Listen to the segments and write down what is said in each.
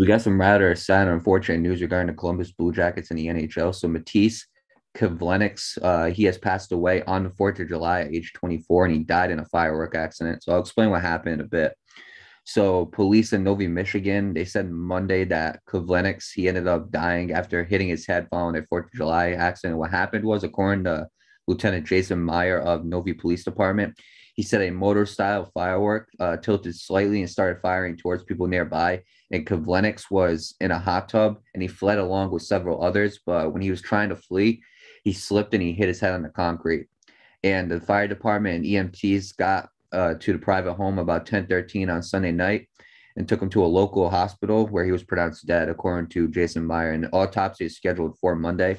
we got some rather sad and unfortunate news regarding the Columbus Blue Jackets in the NHL. So Matiss Kivlenieks, uh, he has passed away on the 4th of July at age 24, and he died in a firework accident. So I'll explain what happened in a bit. So police in Novi, Michigan, they said Monday that Kivlenieks, he ended up dying after hitting his head following a 4th of July accident. What happened was, according to Lieutenant Jason Meyer of Novi Police Department, he said a mortar style firework uh, tilted slightly and started firing towards people nearby. And Kivlenieks was in a hot tub and he fled along with several others. But when he was trying to flee, he slipped and he hit his head on the concrete. And the fire department and EMTs got uh, to the private home about 10:13 on Sunday night and took him to a local hospital where he was pronounced dead, according to Jason Meyer. And autopsy is scheduled for Monday.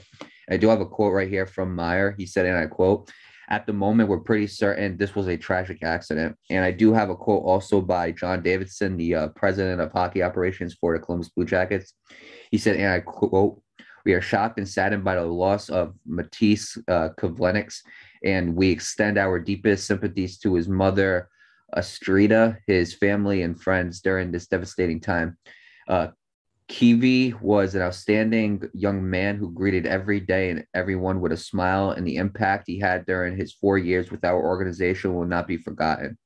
I do have a quote right here from Meyer. He said, and I quote, at the moment, we're pretty certain this was a tragic accident. And I do have a quote also by John Davidson, the uh, president of hockey operations for the Columbus Blue Jackets. He said, and I quote, we are shocked and saddened by the loss of Matiss uh, and we extend our deepest sympathies to his mother, Astrida, his family, and friends during this devastating time. Uh, Kiwi was an outstanding young man who greeted every day and everyone with a smile, and the impact he had during his four years with our organization will not be forgotten.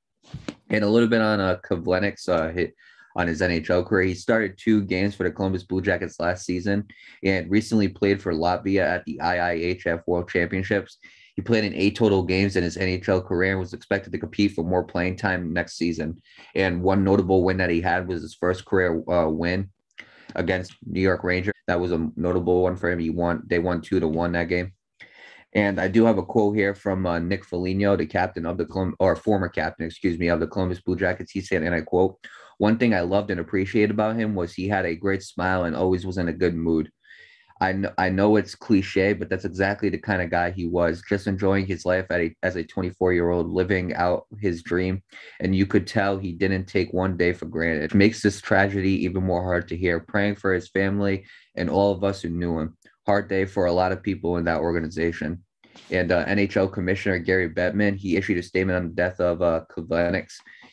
And a little bit on uh, Kivlenieks, uh, hit on his NHL career. He started two games for the Columbus Blue Jackets last season and recently played for Latvia at the IIHF World Championships. He played in eight total games in his NHL career and was expected to compete for more playing time next season. And one notable win that he had was his first career uh, win against New York Rangers. That was a notable one for him. He won. They won two to one that game. And I do have a quote here from uh, Nick Foligno, the captain of the Colum- or former captain, excuse me, of the Columbus Blue Jackets. He said, and I quote, "One thing I loved and appreciated about him was he had a great smile and always was in a good mood. I know, I know it's cliche, but that's exactly the kind of guy he was, just enjoying his life at a, as a 24 year old, living out his dream. And you could tell he didn't take one day for granted. It makes this tragedy even more hard to hear, praying for his family and all of us who knew him. Hard day for a lot of people in that organization. And uh, NHL Commissioner Gary Bettman, he issued a statement on the death of uh,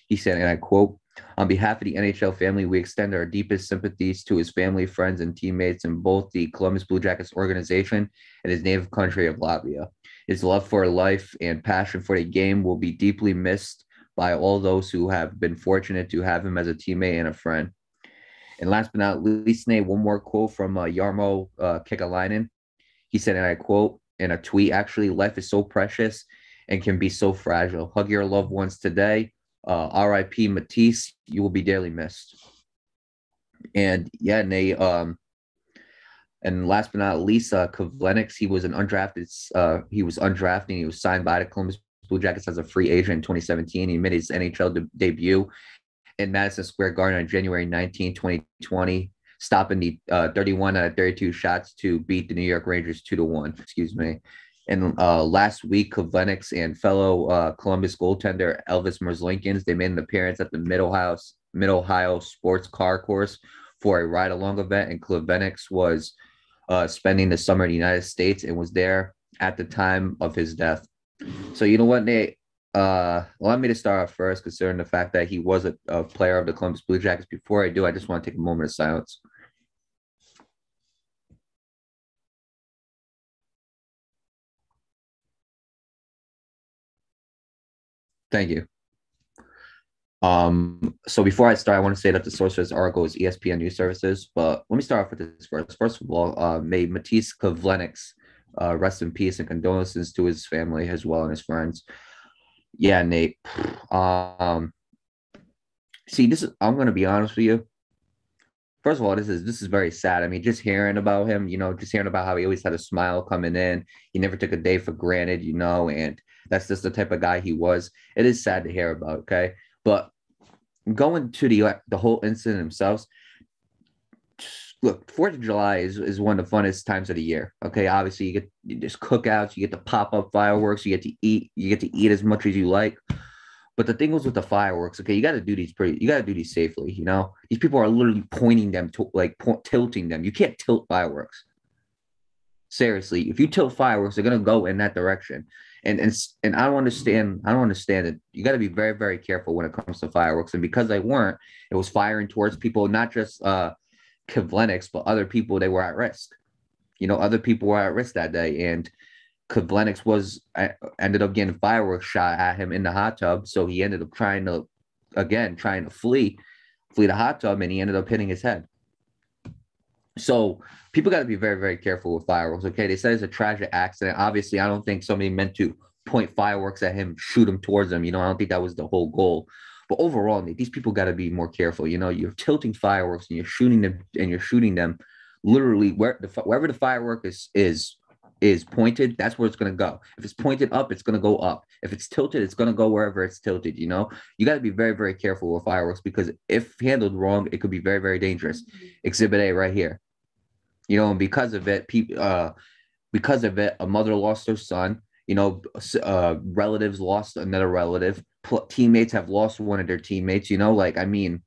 He said, and I quote, on behalf of the NHL family, we extend our deepest sympathies to his family, friends, and teammates in both the Columbus Blue Jackets organization and his native country of Latvia. His love for life and passion for the game will be deeply missed by all those who have been fortunate to have him as a teammate and a friend. And last but not least, Nate, one more quote from uh, Jarmo uh, Kekalainen. He said, and I quote in a tweet, actually, life is so precious and can be so fragile. Hug your loved ones today uh, RIP Matiss, you will be dearly missed. And yeah, Nate, um, and last but not least, uh, Kivlenieks, he was an undrafted, uh, he was undrafted. He was signed by the Columbus Blue Jackets as a free agent in 2017. He made his NHL de- debut in Madison Square Garden on January 19, 2020, stopping the uh, 31 out of 32 shots to beat the New York Rangers 2 to 1. Excuse me. And uh, last week, Kivlenieks and fellow uh, Columbus goaltender Elvis Merzlikins, they made an appearance at the Mid Ohio, Mid Ohio Sports Car Course for a ride along event. And Kivlenieks was uh, spending the summer in the United States and was there at the time of his death. So, you know what, Nate? Uh, allow me to start off first, considering the fact that he was a, a player of the Columbus Blue Jackets. Before I do, I just want to take a moment of silence. Thank you. Um, so before I start, I want to say that the source of this article is ESPN News Services. But let me start off with this first. First of all, uh, may Matiss Kivlenieks uh, rest in peace and condolences to his family as well and his friends. Yeah, Nate. Um, see, this is. I'm going to be honest with you. First of all, this is this is very sad. I mean, just hearing about him, you know, just hearing about how he always had a smile coming in. He never took a day for granted, you know, and that's just the type of guy he was. It is sad to hear about, okay? But going to the the whole incident themselves, look, Fourth of July is, is one of the funnest times of the year. Okay, obviously you get just cookouts, you get to pop up fireworks, you get to eat, you get to eat as much as you like. But the thing was with the fireworks, okay, you got to do these pretty, you got to do these safely. You know, these people are literally pointing them to like point, tilting them. You can't tilt fireworks. Seriously, if you tilt fireworks, they're gonna go in that direction and and and I don't understand. I don't understand it. You got to be very very careful when it comes to fireworks. And because they weren't, it was firing towards people, not just uh, Kivlenieks, but other people they were at risk. You know, other people were at risk that day, and Kivlenieks was ended up getting fireworks shot at him in the hot tub, so he ended up trying to again trying to flee, flee the hot tub, and he ended up hitting his head. So people got to be very, very careful with fireworks. Okay, they said it's a tragic accident. Obviously, I don't think somebody meant to point fireworks at him, shoot him towards him. You know, I don't think that was the whole goal. But overall, these people got to be more careful. You know, you're tilting fireworks and you're shooting them, and you're shooting them literally where the wherever the firework is is is pointed, that's where it's going to go. If it's pointed up, it's going to go up. If it's tilted, it's going to go wherever it's tilted. You know, you got to be very, very careful with fireworks because if handled wrong, it could be very, very dangerous. Exhibit A right here. You know, and because of it, people, uh, because of it, a mother lost her son. You know, uh, relatives lost another relative. teammates have lost one of their teammates. You know, like I mean,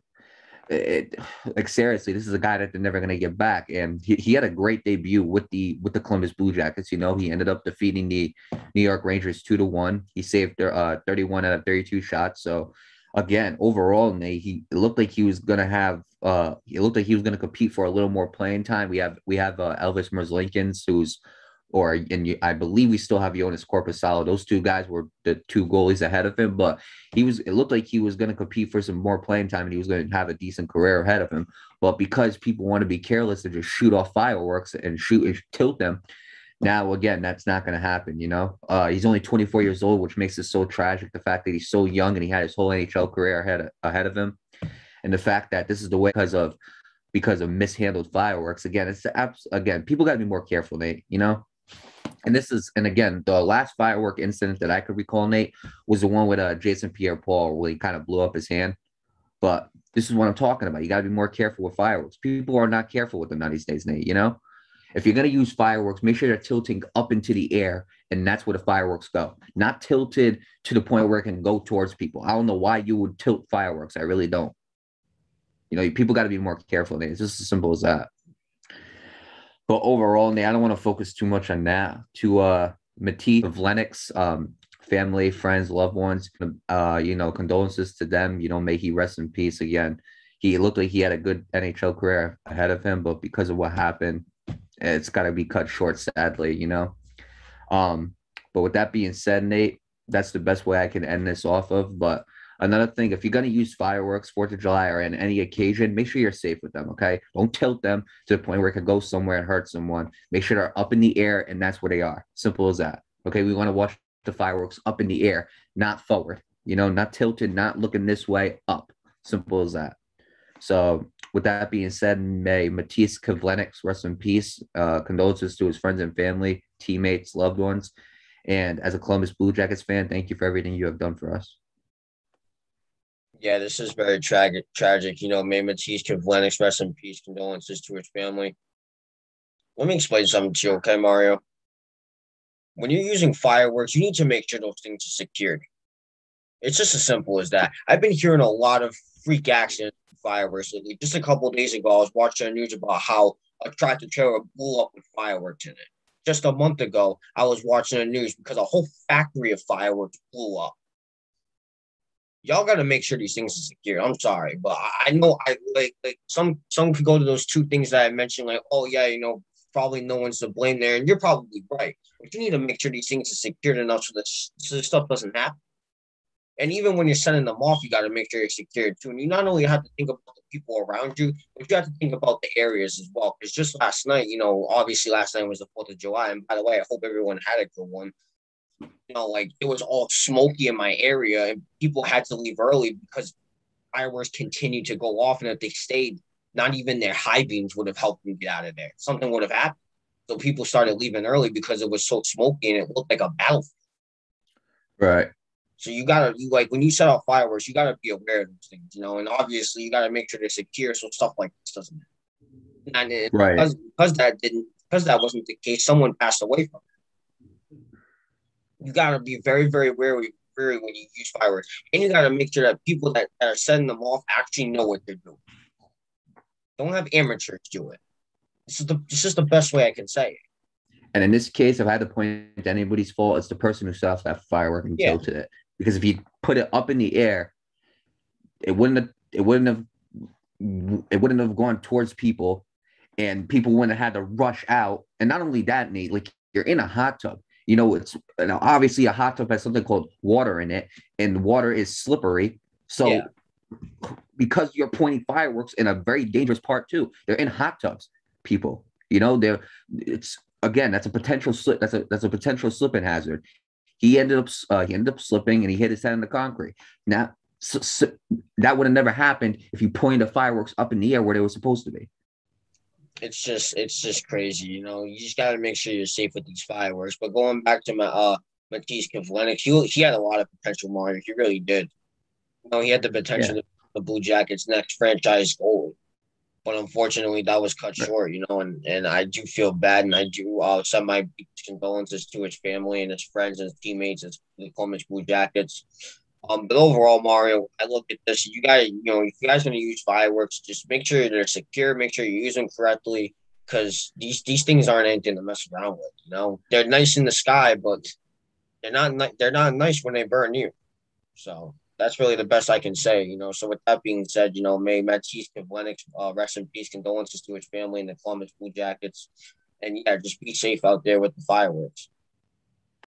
it, like seriously, this is a guy that they're never gonna get back. And he, he had a great debut with the with the Columbus Blue Jackets. You know, he ended up defeating the New York Rangers two to one. He saved their uh 31 out of 32 shots. So again, overall, Nate, he looked like he was gonna have uh it looked like he was gonna compete for a little more playing time. We have we have uh, Elvis Merzlikins, who's or and you, I believe we still have Joonas Korpisalo. Those two guys were the two goalies ahead of him, but he was. It looked like he was going to compete for some more playing time, and he was going to have a decent career ahead of him. But because people want to be careless and just shoot off fireworks and shoot and tilt them, now again that's not going to happen. You know, uh, he's only 24 years old, which makes it so tragic. The fact that he's so young and he had his whole NHL career ahead of, ahead of him, and the fact that this is the way because of because of mishandled fireworks. Again, it's again people got to be more careful, Nate. You know and this is and again the last firework incident that I could recall, Nate, was the one with uh, Jason Pierre-Paul where he kind of blew up his hand. But this is what I'm talking about. You got to be more careful with fireworks. People are not careful with them now these days, Nate. You know, if you're gonna use fireworks, make sure they're tilting up into the air, and that's where the fireworks go. Not tilted to the point where it can go towards people. I don't know why you would tilt fireworks. I really don't. You know, people got to be more careful. Nate. It's just as simple as that. But overall, Nate, I don't want to focus too much on that. To uh Matiss Kivlenieks, um, family, friends, loved ones, uh, you know, condolences to them. You know, may he rest in peace again. He looked like he had a good NHL career ahead of him, but because of what happened, it's got to be cut short, sadly, you know. Um, but with that being said, Nate, that's the best way I can end this off of. But Another thing, if you're going to use fireworks, Fourth of July, or any occasion, make sure you're safe with them. Okay, don't tilt them to the point where it could go somewhere and hurt someone. Make sure they're up in the air, and that's where they are. Simple as that. Okay, we want to watch the fireworks up in the air, not forward. You know, not tilted, not looking this way, up. Simple as that. So, with that being said, may Matiss Kivlenieks rest in peace. Uh, condolences to his friends and family, teammates, loved ones. And as a Columbus Blue Jackets fan, thank you for everything you have done for us. Yeah, this is very tragic. Tragic, you know. May Matiss Kivlenieks rest in peace. Condolences to his family. Let me explain something to you, okay, Mario? When you're using fireworks, you need to make sure those things are secured. It's just as simple as that. I've been hearing a lot of freak accidents with fireworks lately. Just a couple days ago, I was watching the news about how a tractor trailer blew up with fireworks in it. Just a month ago, I was watching the news because a whole factory of fireworks blew up y'all got to make sure these things are secure. I'm sorry, but I know I like like some some could go to those two things that I mentioned, like oh yeah, you know probably no one's to blame there, and you're probably right. But you need to make sure these things are secured enough so that so this stuff doesn't happen. And even when you're sending them off, you got to make sure you're secured too. And you not only have to think about the people around you, but you have to think about the areas as well. Because just last night, you know, obviously last night was the Fourth of July, and by the way, I hope everyone had a good one you know, like it was all smoky in my area and people had to leave early because fireworks continued to go off. And if they stayed, not even their high beams would have helped them get out of there. Something would have happened. So people started leaving early because it was so smoky and it looked like a battlefield. Right. So you gotta you like when you set off fireworks, you gotta be aware of those things, you know, and obviously you gotta make sure they're secure so stuff like this doesn't happen. And it, right. because, because that didn't because that wasn't the case, someone passed away from it you gotta be very, very wary, wary when you use fireworks, and you gotta make sure that people that, that are setting them off actually know what they're doing. Don't have amateurs do it. This is the this is the best way I can say it. And in this case, if I had to point to anybody's fault, it's the person who set off that firework and yeah. tilted it. Because if you put it up in the air, it wouldn't have it wouldn't have it wouldn't have gone towards people and people wouldn't have had to rush out. And not only that, Nate, like you're in a hot tub. You know, it's you know, obviously a hot tub has something called water in it, and water is slippery. So yeah. because you're pointing fireworks in a very dangerous part too, they're in hot tubs, people. You know, they're it's again, that's a potential slip, that's a that's a potential slipping hazard. He ended up uh, he ended up slipping and he hit his head in the concrete. Now so, so that would have never happened if you pointed the fireworks up in the air where they were supposed to be it's just it's just crazy. You know, you just got to make sure you're safe with these fireworks. But going back to my uh Matiss Kivlenieks, he he had a lot of potential. Mario, he really did. You know, he had the potential yeah. to the Blue Jackets' next franchise goal, but unfortunately, that was cut short. You know, and and I do feel bad, and I do uh, send my condolences to his family and his friends and his teammates and the Columbus Blue Jackets. Um, but overall, Mario, I look at this. You got to, you know, if you guys want to use fireworks, just make sure they're secure. Make sure you use them correctly, because these these things aren't anything to mess around with. You know, they're nice in the sky, but they're not they're not nice when they burn you. So that's really the best I can say. You know, so with that being said, you know, may Matiss Kivlenieks uh, rest in peace. Condolences to his family and the Columbus Blue Jackets, and yeah, just be safe out there with the fireworks.